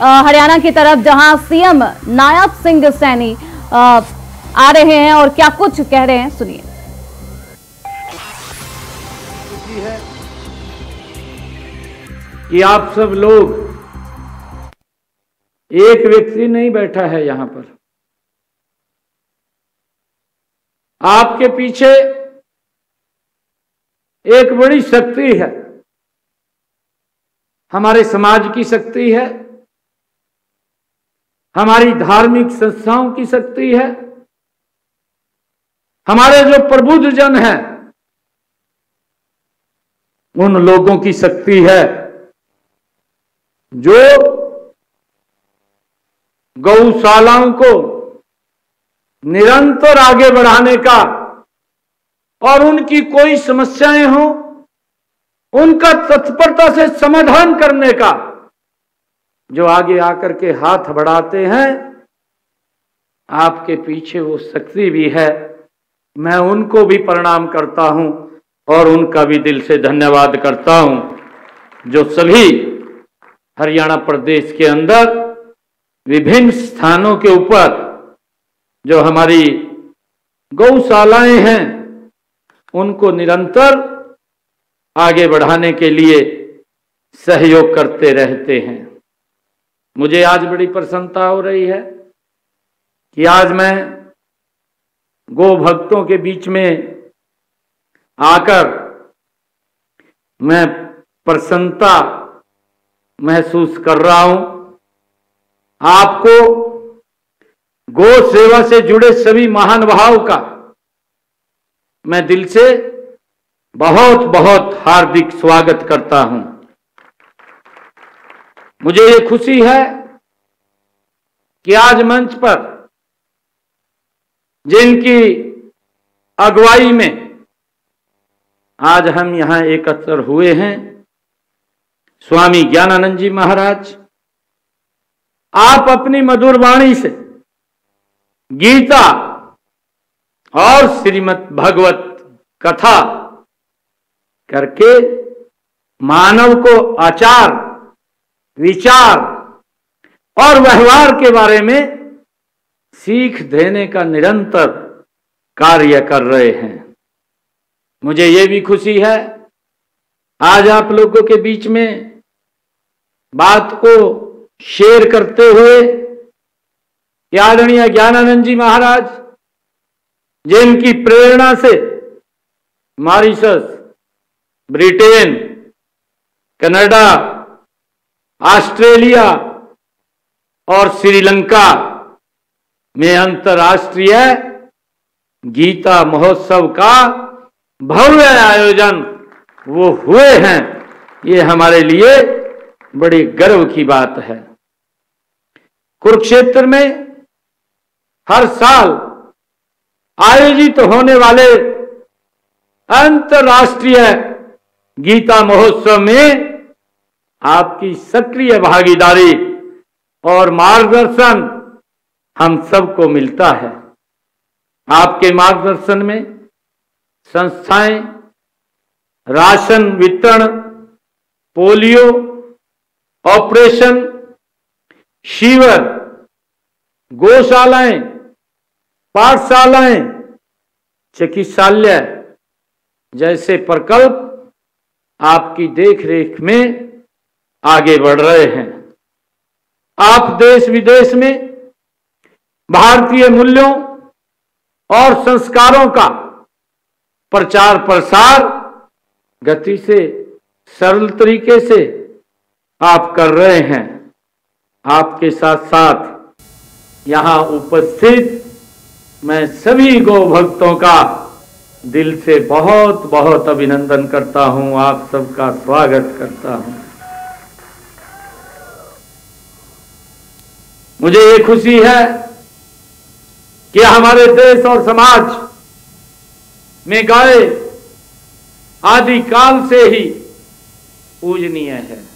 हरियाणा की तरफ़ जहाँ सीएम नायब सिंह सैनी आ रहे हैं और क्या कुछ कह रहे हैं, सुनिए। कि आप सब लोग एक व्यक्ति नहीं बैठा है यहाँ पर। आपके पीछे एक बड़ी शक्ति है। हमारे समाज की शक्ति है। हमारी धार्मिक संस्थाओं की शक्ति है। हमारे जो प्रबुद्ध जन हैं, उन लोगों की शक्ति है जो गौशालाओं को निरंतर आगे बढ़ाने का और उनकी कोई समस्याएँ हो, उनका तत्परता से समाधान करने का जो आगे आकर के हाथ बढ़ाते हैं, आपके पीछे वो शक्ति भी है। मैं उनको भी प्रणाम करता हूँ और उनका भी दिल से धन्यवाद करता हूँ। जो सभी हरियाणा प्रदेश के अंदर विभिन्न स्थानों के ऊपर जो हमारी गौशालाएँ हैं, उनको निरंतर आगे बढ़ाने के लिए सहयोग करते रहते हैं। मुझे आज बड़ी प्रसन्नता हो रही है कि आज मैं गो भक्तों के बीच में आकर मैं प्रसन्नता महसूस कर रहा हूँ। आपको गो सेवा से जुड़े सभी महान भाव का मैं दिल से बहुत बहुत हार्दिक स्वागत करता हूँ। मुझे ये खुशी है कि आज मंच पर जिनकी अगुवाई में आज हम यहाँ एकत्र हुए हैं, स्वामी ज्ञानानंद जी महाराज, आप अपनी मधुर वाणी से गीता और श्रीमद भगवत कथा करके मानव को आचार विचार और व्यवहार के बारे में सीख देने का निरंतर कार्य कर रहे हैं। मुझे ये भी खुशी है, आज आप लोगों के बीच में बात को शेयर करते हुए आदरणीय ज्ञानानंद जी महाराज, जिनकी प्रेरणा से मॉरिशस, ब्रिटेन, कनाडा ऑस्ट्रेलिया और श्रीलंका में अंतर्राष्ट्रीय गीता महोत्सव का भव्य आयोजन वो हुए हैं। ये हमारे लिए बड़ी गर्व की बात है। कुरुक्षेत्र में हर साल आयोजित तो होने वाले अंतर्राष्ट्रीय गीता महोत्सव में आपकी सक्रिय भागीदारी और मार्गदर्शन हम सबको मिलता है। आपके मार्गदर्शन में संस्थाएँ, राशन वितरण, पोलियो, ऑपरेशन, शिविर, गौशालाएँ, पाठशालाएँ, चिकित्सालय जैसे प्रकल्प आपकी देखरेख में आगे बढ़ रहे हैं। आप देश विदेश में भारतीय मूल्यों और संस्कारों का प्रचार प्रसार गति से, सरल तरीके से आप कर रहे हैं। आपके साथ साथ यहाँ उपस्थित मैं सभी गौ भक्तों का दिल से बहुत बहुत अभिनंदन करता हूँ। आप सबका स्वागत करता हूँ। मुझे ये खुशी है कि हमारे देश और समाज में गाय आदि काल से ही पूजनीय है।